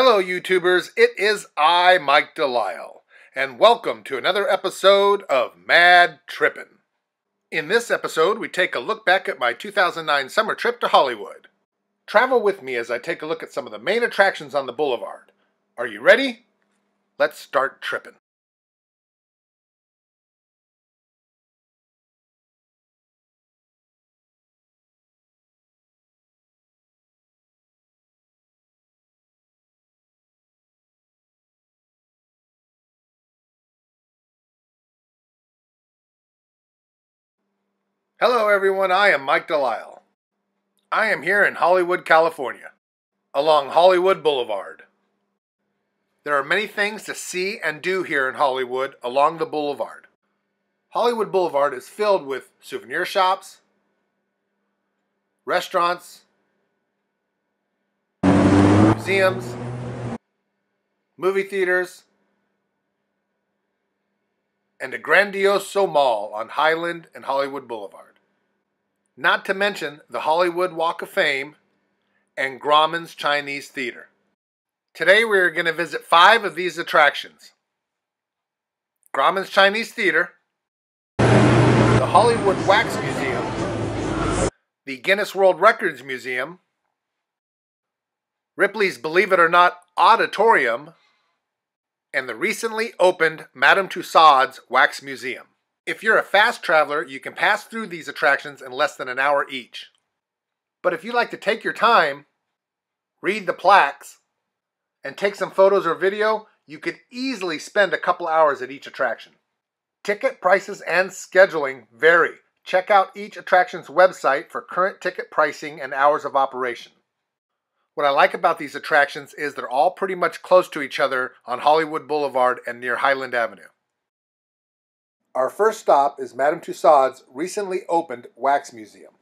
Hello, YouTubers. It is I, Mike Delisle, and welcome to another episode of Mad Trippin'. In this episode, we take a look back at my 2009 summer trip to Hollywood. Travel with me as I take a look at some of the main attractions on the boulevard. Are you ready? Let's start tripping. Hello, everyone. I am Mike Delisle. I am here in Hollywood, California, along Hollywood Boulevard. There are many things to see and do here in Hollywood along the boulevard. Hollywood Boulevard is filled with souvenir shops, restaurants, museums, movie theaters, and a grandioso mall on Highland and Hollywood Boulevard. Not to mention the Hollywood Walk of Fame and Grauman's Chinese Theater. Today we are going to visit five of these attractions. Grauman's Chinese Theater, the Hollywood Wax Museum, the Guinness World Records Museum, Ripley's Believe It or Not Odditorium, and the recently opened Madame Tussauds Wax Museum. If you're a fast traveler, you can pass through these attractions in less than an hour each. But if you like to take your time, read the plaques, and take some photos or video, you could easily spend a couple hours at each attraction. Ticket prices and scheduling vary. Check out each attraction's website for current ticket pricing and hours of operation. What I like about these attractions is they're all pretty much close to each other on Hollywood Boulevard and near Highland Avenue. Our first stop is Madame Tussauds' recently opened Wax Museum.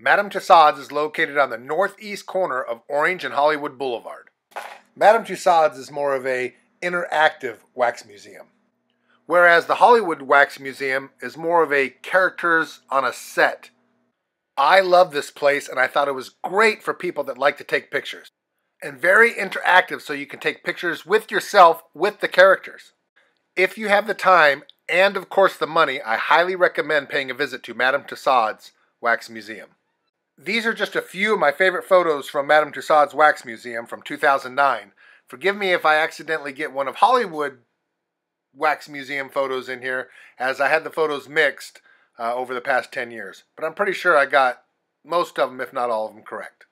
Madame Tussauds is located on the northeast corner of Orange and Hollywood Boulevard. Madame Tussauds is more of a interactive wax museum, whereas the Hollywood Wax Museum is more of a characters on a set I love this place and I thought it was great for people that like to take pictures. And very interactive so you can take pictures with yourself with the characters. If you have the time and of course the money, I highly recommend paying a visit to Madame Tussauds Wax Museum. These are just a few of my favorite photos from Madame Tussauds Wax Museum from 2009. Forgive me if I accidentally get one of Hollywood Wax Museum photos in here, as I had the photos mixed uh, over the past 10 years. But I'm pretty sure I got most of them, if not all of them, correct.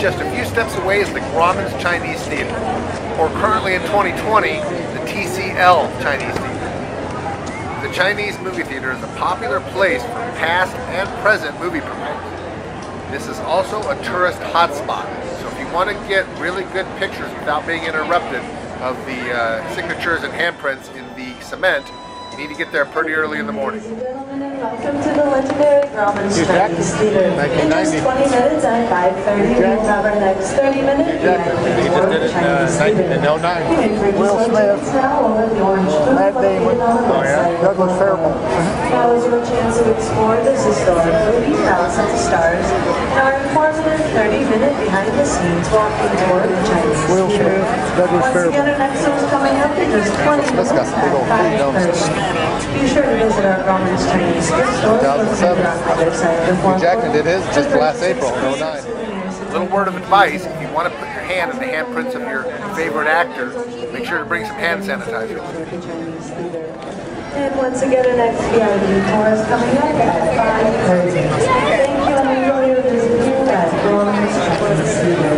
Just a few steps away is the Grauman's Chinese Theater, or currently in 2020, the TCL Chinese Theater. The Chinese movie theater is a popular place for past and present movie premieres. This is also a tourist hotspot, so if you want to get really good pictures without being interrupted of the uh, signatures and handprints in the cement, you need to get there pretty early in the morning. Welcome to the legendary Grauman's Chinese Theater. In just 20 minutes at 5.30, we have our next 30 minute He just did it in uh, 1909. Will Smith. Matt Damon. Oh, yeah? Douglas Fairbanks. Now is your chance to explore this historic movie, Palace of the Stars, and our informative 30-minute behind-the-scenes walking tour of the Chinese Will. Smith, Douglas Once again, Fairbanks. our next show's coming up in just 20 minutes got some big old at feet, don't it? 5.30. Be sure to visit our Grauman's Chinese gift store located 2007. on the other side of the Hugh Jackman did his just last April, of 09. souvenirs Little word of advice, if you want to put your hand in the handprints of your favorite actor, make sure to bring some hand sanitizer. And once again, our next tour is coming up at 5.30. Thank you and enjoy your visit here at Grauman's Chinese Theater.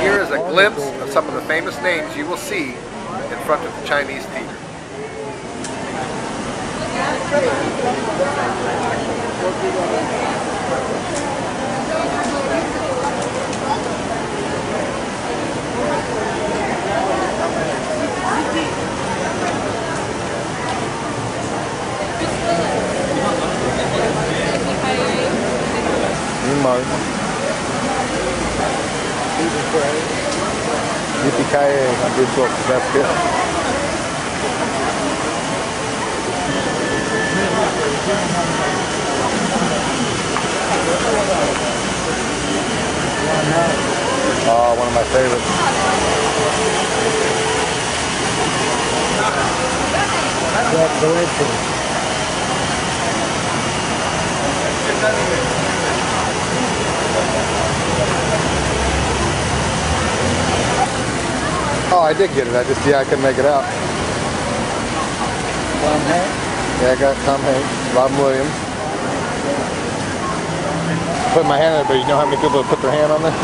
Here is a glimpse of some of the famous names you will see in front of the Chinese theater. Animal, irmão. E picar é a pessoa que vai. Oh, one of my favorites. The Ripper. Oh, I did get it. I just, yeah, I couldn't make it out. Yeah, I got Tom Hanks, Robin Williams. Put my hand on it, but you know how many people put their hand on there?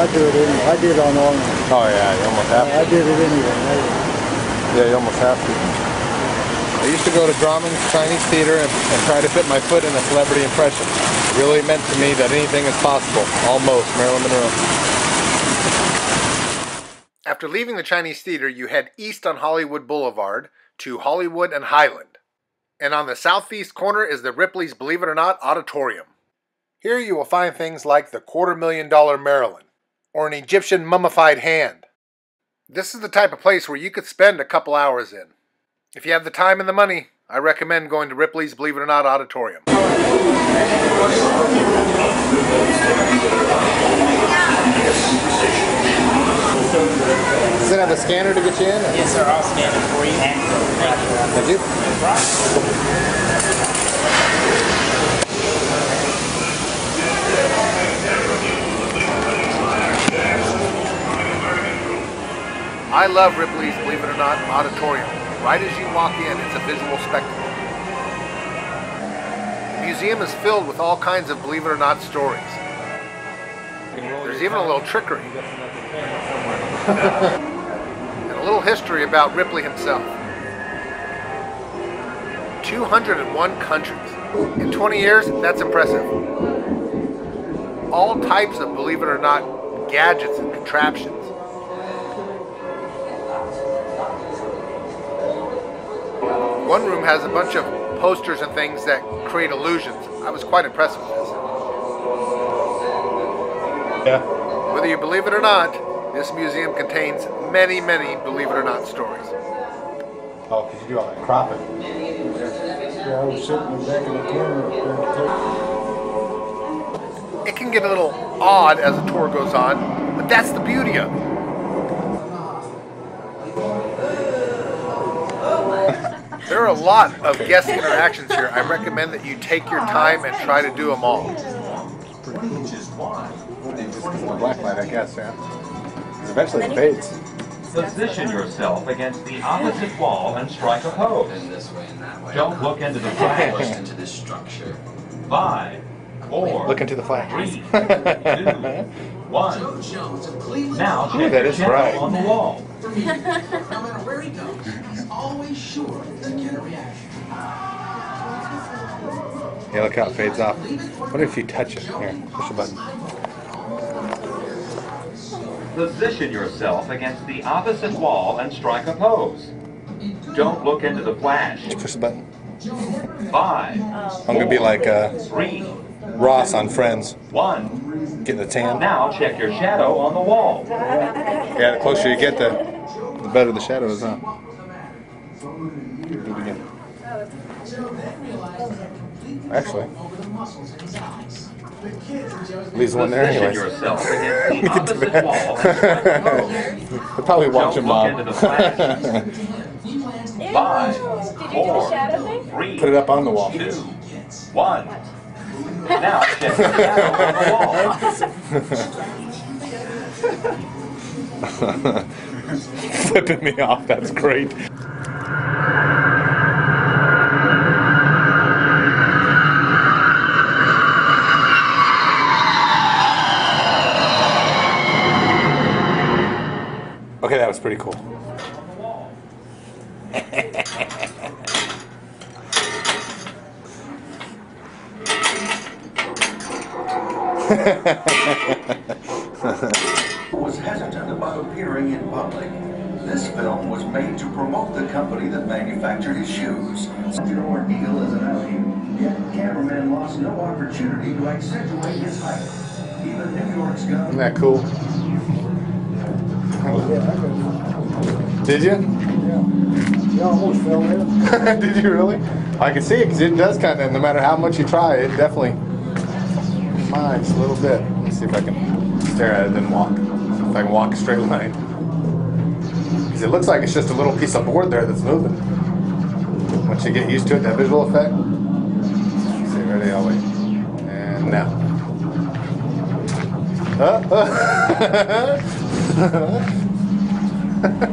I do it anyway. I did on all. oh yeah, you almost have I to. did it anyway. Yeah, you almost have to. I used to go to Grauman's Chinese Theater and, and try to fit my foot in a celebrity impression. It really meant to me that anything is possible. Almost, Marilyn Monroe. After leaving the Chinese Theater, you head east on Hollywood Boulevard to Hollywood and Highland. And on the southeast corner is the Ripley's Believe It or Not Odditorium. Here you will find things like the quarter million dollar Marilyn, or an Egyptian mummified hand. This is the type of place where you could spend a couple hours in. If you have the time and the money, I recommend going to Ripley's Believe It or Not Odditorium. Does it have a scanner to get you in? Yes, sir. I'll scan it for you. Thank you. Thank you. I love Ripley's Believe It or Not Odditorium. Right as you walk in, it's a visual spectacle. The museum is filled with all kinds of Believe It or Not stories. There's even a little trickery. little history about Ripley himself. 201 countries. In 20 years, that's impressive. All types of, believe it or not, gadgets and contraptions. One room has a bunch of posters and things that create illusions. I was quite impressed with this. Yeah. Whether you believe it or not, this museum contains many, many believe it or not stories. Oh, because you do all that cropping. Yeah, I was sitting in the back of the corner. It can get a little odd as the tour goes on, but that's the beauty of it. There are a lot of guest interactions here. I recommend that you take your time and try to do them all. Black light, I guess, yeah. 'Cause Eventually it fades. Position yourself against the opposite wall and strike a pose. in this way and that way. Don't look into the flash. into this structure. Five, four, Look into the flash. three, two, one. Jones of Cleveland. Now Ooh, check that your is shadow bright. on the wall. For me, no matter where he goes, he's always sure to get a reaction. Yeah, look how it fades off. What if you touch it? Here, push the button. Position yourself against the opposite wall and strike a pose. Don't look into the flash. Just push the button. Five, I'm gonna be like uh, three, Ross on Friends, one. getting a tan. Now check your shadow on the wall. Yeah, the closer you get, the, the better the shadow is, huh? Do it again. Actually, leaves one there Position anyways. yourself against the opposite wall and strike a pose. They're probably watching Don't look into the flash. Ew. Five, Did you do four, the shadow thing? three, Put it up on the wall. two, one. Now check your shadow on the wall. Flipping me off, that's great. Was pretty cool. was hesitant about appearing in public. This film was made to promote the company that manufactured his shoes. Such an ordeal as an outing, yet camera lost no opportunity to accentuate his height. Even New York's gun. Isn't that cool? Did you? Yeah. You almost fell in. Did you really? I can see it because it does kind of, no matter how much you try, it definitely mines a little bit. Let me see if I can stare at it and walk. If I can walk a straight line. Because it looks like it's just a little piece of board there that's moving. Once you get used to it, that visual effect. Let's see, ready? I'll wait. And now. Uh, uh.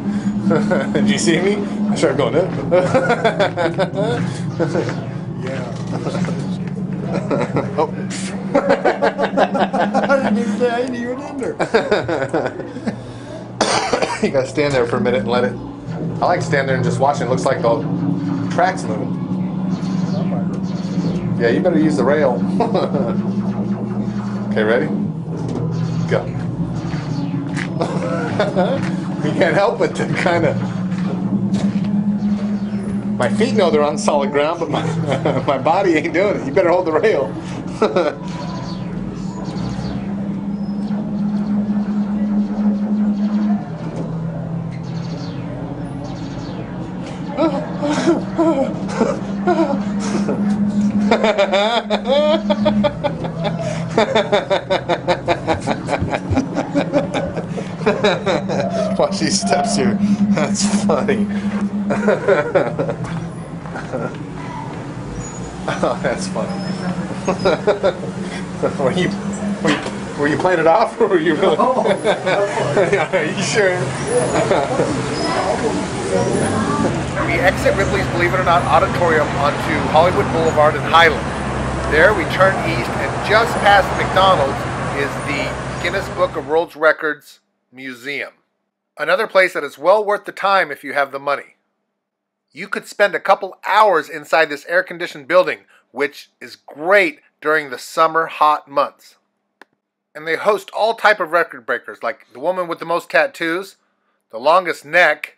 Did you see me? I started going, uh. Yeah. oh. I didn't even say I ain't even in there. you gotta stand there for a minute and let it. I like stand there and just watching. It looks like the track's moving. Yeah, you better use the rail. okay, ready? Go. You can't help but to kind of. My feet know they're on solid ground, but my my body ain't doing it. You better hold the rail. Watch these steps here. That's funny. oh, that's funny. were you were you, were you playing it off, or were you really? Oh, are you sure? We exit Ripley's Believe It or Not Odditorium onto Hollywood Boulevard and Highland. There we turn east and just past McDonald's is the Guinness Book of World Records Museum. Another place that is well worth the time if you have the money. You could spend a couple hours inside this air-conditioned building, which is great during the summer hot months. And they host all type of record breakers like the woman with the most tattoos, the longest neck,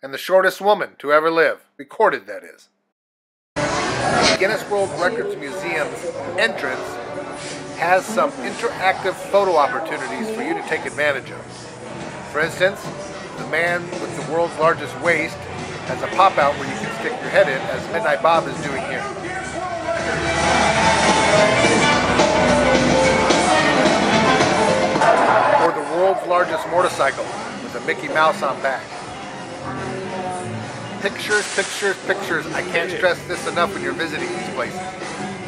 and the shortest woman to ever live, recorded that is. Guinness World Records Museum's entrance has some interactive photo opportunities for you to take advantage of. For instance, the man with the world's largest waist has a pop out where you can stick your head in, as Midnight Bob is doing here. Or the world's largest motorcycle with a Mickey Mouse on back. Pictures, pictures, pictures. I can't stress this enough when you're visiting these places.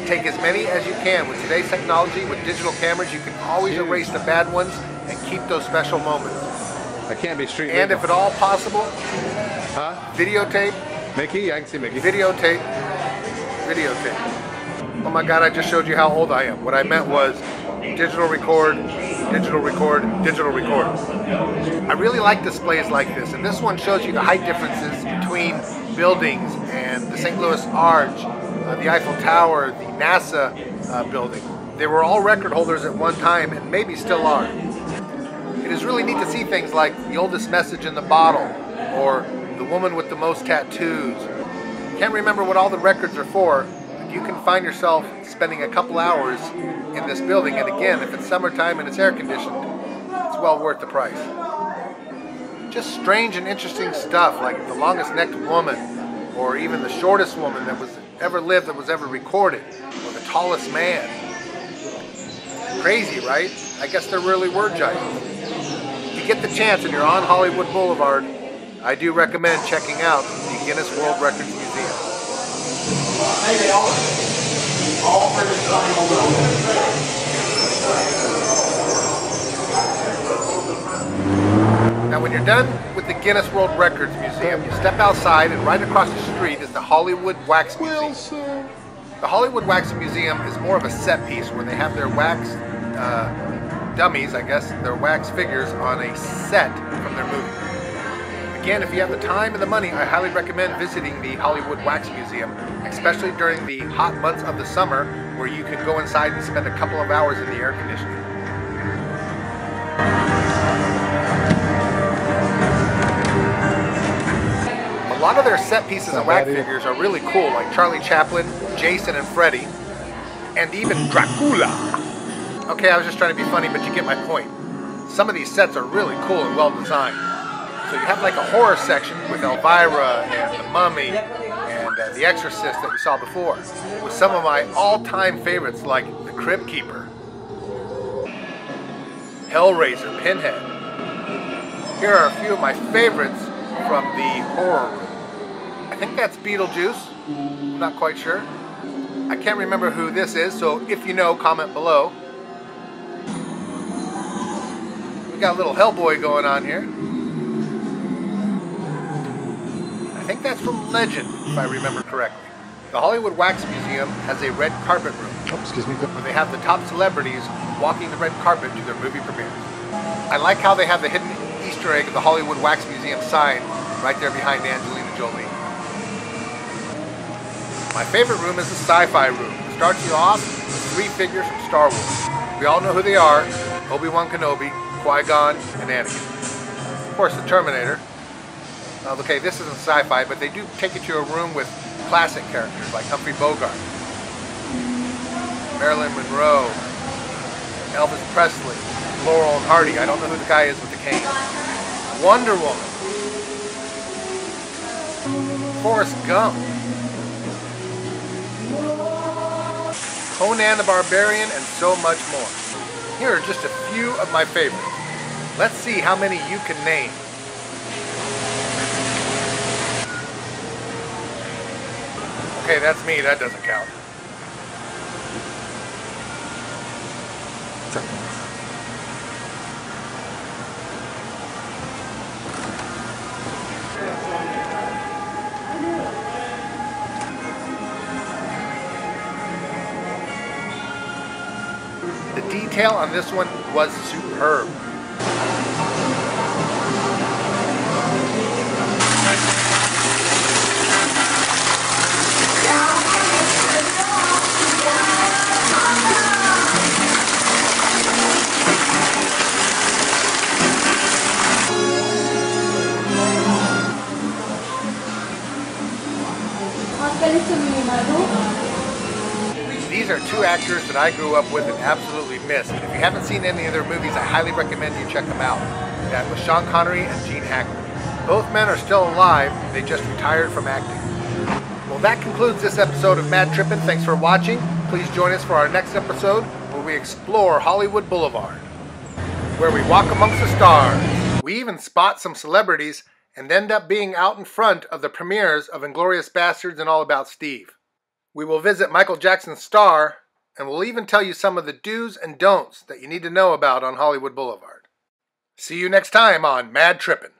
Take as many as you can. With today's technology, with digital cameras, you can always erase the bad ones keep those special moments. I can't be street. And if at all possible, huh? videotape, Mickey, I can see Mickey. videotape, videotape. Oh my God, I just showed you how old I am. What I meant was digital record, digital record, digital record. I really like displays like this, and this one shows you the height differences between buildings and the St. Louis Arch, uh, the Eiffel Tower, the NASA uh, building. They were all record holders at one time and maybe still are. It is really neat to see things like the oldest message in the bottle or the woman with the most tattoos. Can't remember what all the records are for, but you can find yourself spending a couple hours in this building. And again, if it's summertime and it's air conditioned, it's well worth the price. Just strange and interesting stuff like the longest necked woman or even the shortest woman that was ever lived that was ever recorded or the tallest man. Crazy, right? I guess there really were giants. You get the chance and you're on Hollywood Boulevard, I do recommend checking out the Guinness World Records Museum. Now when you're done with the Guinness World Records Museum, you step outside and right across the street is the Hollywood Wax Museum. The Hollywood Wax Museum is more of a set piece where they have their wax uh, dummies, I guess, their wax figures on a set from their movie. Again, if you have the time and the money, I highly recommend visiting the Hollywood Wax Museum, especially during the hot months of the summer where you can go inside and spend a couple of hours in the air conditioning. A lot of their set pieces and wax figures are really cool, like Charlie Chaplin, Jason and Freddy, and even Dracula. Okay, I was just trying to be funny, but you get my point. Some of these sets are really cool and well designed. So you have like a horror section with Elvira and the Mummy and uh, the Exorcist that we saw before, with some of my all-time favorites like the Crypt Keeper, Hellraiser, Pinhead. Here are a few of my favorites from the horror room. I think that's Beetlejuice. I'm not quite sure. I can't remember who this is, so if you know, comment below. Got a little Hellboy going on here. I think that's from Legend, if I remember correctly. The Hollywood Wax Museum has a red carpet room Oh, excuse me. where they have the top celebrities walking the red carpet to their movie premieres. I like how they have the hidden Easter egg of the Hollywood Wax Museum sign right there behind Angelina Jolie. My favorite room is the sci-fi room. It starts you off with three figures from Star Wars. We all know who they are, Obi-Wan Kenobi, Qui-Gon, and Anakin. Of course, the Terminator. Uh, okay, this isn't sci-fi, but they do take you to a room with classic characters like Humphrey Bogart, Marilyn Monroe, Elvis Presley, Laurel and Hardy. I don't know who the guy is with the cane. Wonder Woman. Forrest Gump. Conan the Barbarian, and so much more. Here are just a few of my favorites. Let's see how many you can name. Okay, that's me. That doesn't count. The detail on this one was superb. Are two actors that I grew up with and absolutely missed. If you haven't seen any of their movies, I highly recommend you check them out. That was Sean Connery and Gene Hackman. Both men are still alive, they just retired from acting. Well, that concludes this episode of Mad Trippin'. Thanks for watching. Please join us for our next episode where we explore Hollywood Boulevard, where we walk amongst the stars. We even spot some celebrities and end up being out in front of the premieres of Inglourious Basterds and All About Steve. We will visit Michael Jackson's star, and we'll even tell you some of the do's and don'ts that you need to know about on Hollywood Boulevard. See you next time on Mad Trippin'.